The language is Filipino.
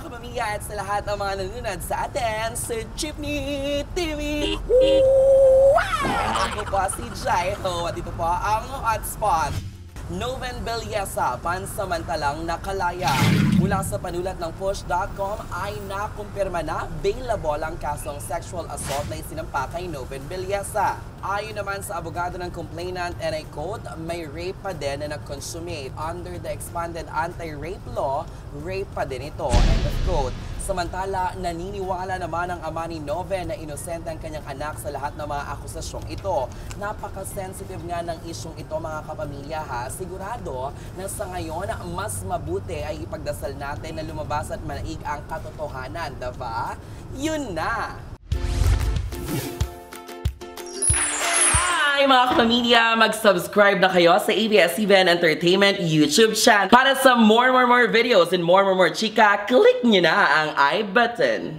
kapamilya at sa lahat ng mga nanonood sa atin sa Chipney TV. Ako po si Jai Ho at ito po ang hotspot. Noven Belyesa, pansamantalang nakalaya. Mula sa panulat ng Push.com ay nakumpirma na bailable ang kasong sexual assault na isinampa kay Noven Belyesa. Ayon naman sa abogado ng complainant, and I quote, may rape pa din na nag-consummate. Under the expanded anti-rape law, rape pa din ito. End of quote. Samantala, naniniwala naman ang ama ni Noven na inosente ang kanyang anak sa lahat ng mga akusasyong ito. Napaka-sensitive nga ng isyong ito mga kapamilya ha. Sigurado na sa ngayon, mas mabuti ay ipagdasal natin na lumabas at manaig ang katotohanan, diba? Yun na! Hi mga kapamilya! Mag-subscribe na kayo sa ABS-CBN Entertainment YouTube channel. Para sa more, more, more videos and more, more, more chika, click nyo na ang I button.